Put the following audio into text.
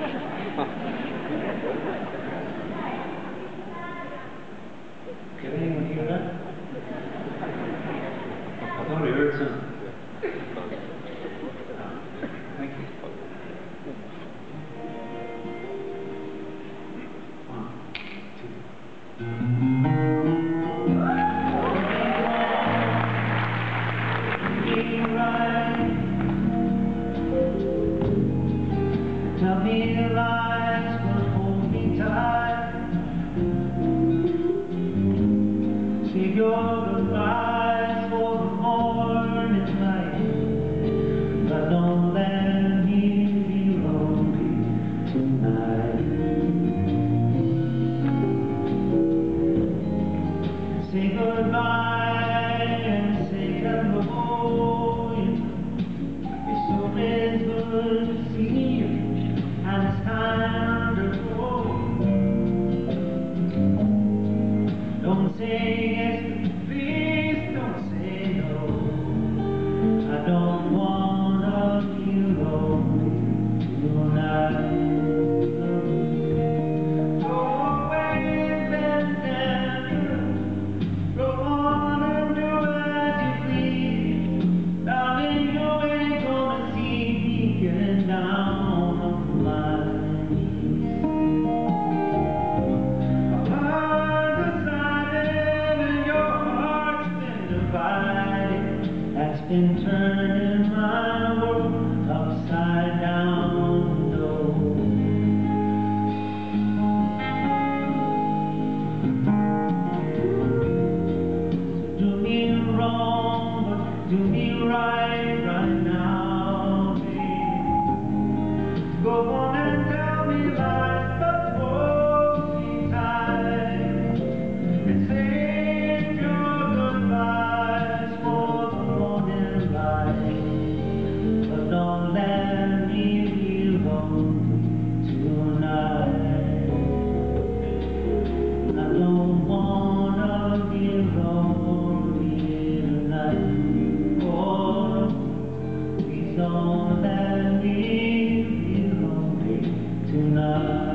Can anyone hear that? I thought we heard some. something. right. Tell me lies, but hold me tight. Say your goodbyes for the morning light. But don't let me be lonely tonight. Say goodbye. say in turn. alone and leave you tonight.